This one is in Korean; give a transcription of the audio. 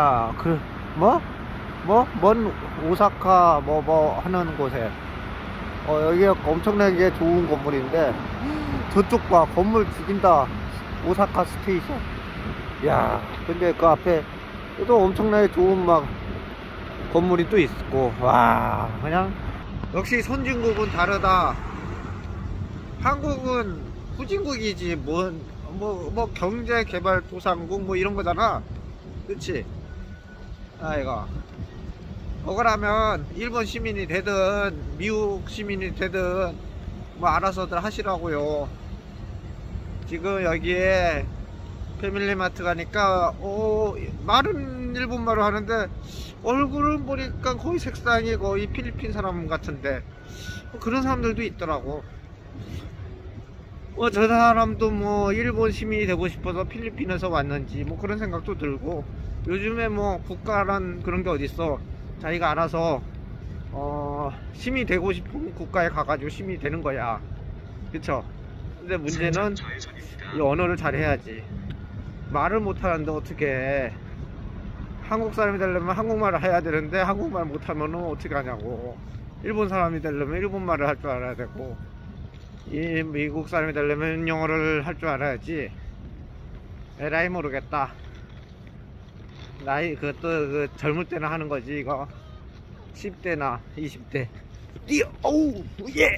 아, 그, 뭐? 뭐? 먼 오사카 뭐, 뭐 하는 곳에. 어, 여기가 엄청나게 좋은 건물인데, 저쪽 봐, 건물 죽인다. 오사카 스테이션. 야 근데 그 앞에 또 엄청나게 좋은 막 건물이 또 있고, 와, 그냥, 역시 선진국은 다르다. 한국은 후진국이지, 뭔, 뭐, 뭐, 경제개발도상국 뭐 이런 거잖아. 그치? 아이가 먹으라면 일본 시민이 되든 미국 시민이 되든 뭐 알아서들 하시라고요. 지금 여기에 패밀리마트 가니까 오 말은 일본말을 하는데 얼굴을 보니까 거의 색상이 거의 필리핀 사람 같은데 뭐 그런 사람들도 있더라고. 뭐저 사람도 뭐 일본 시민이 되고 싶어서 필리핀에서 왔는지 뭐 그런 생각도 들고 요즘에 뭐 국가란 그런 게 어딨어. 자기가 알아서 어 시민이 되고 싶은 국가에 가가지고 시민이 되는 거야. 그쵸? 근데 문제는 이 언어를 잘 해야지. 말을 못하는데 어떻게 한국 사람이 되려면 한국말을 해야 되는데 한국말 못하면 어떻게 하냐고. 일본 사람이 되려면 일본말을 할 줄 알아야 되고. 이 미국 사람이 되려면 영어를 할 줄 알아야지. 에라이 모르겠다 나이 그것도 그 젊을 때나 하는 거지 이거. 10대나 20대. 뛰어! 오우! 예